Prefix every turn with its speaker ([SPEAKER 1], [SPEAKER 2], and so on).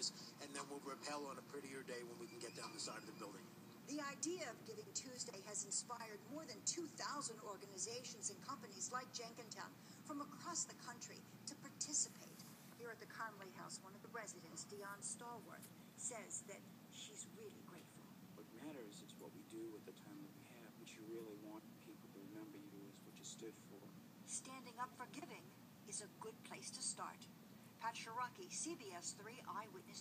[SPEAKER 1] is, and then we'll repel on a prettier day when we can get down the side of the building.
[SPEAKER 2] The idea of Giving Tuesday has inspired more than 2,000 organizations and companies like Jenkintown from across the country to participate. Here at the Conley House, one of the residents, Dion Stallworth, says that she's really grateful.
[SPEAKER 3] What matters is what we do with the time that we have. What you really want people to remember you is what you stood for.
[SPEAKER 2] Standing up for giving is a good place to start. Pat Ciarrocchi, CBS 3 Eyewitness.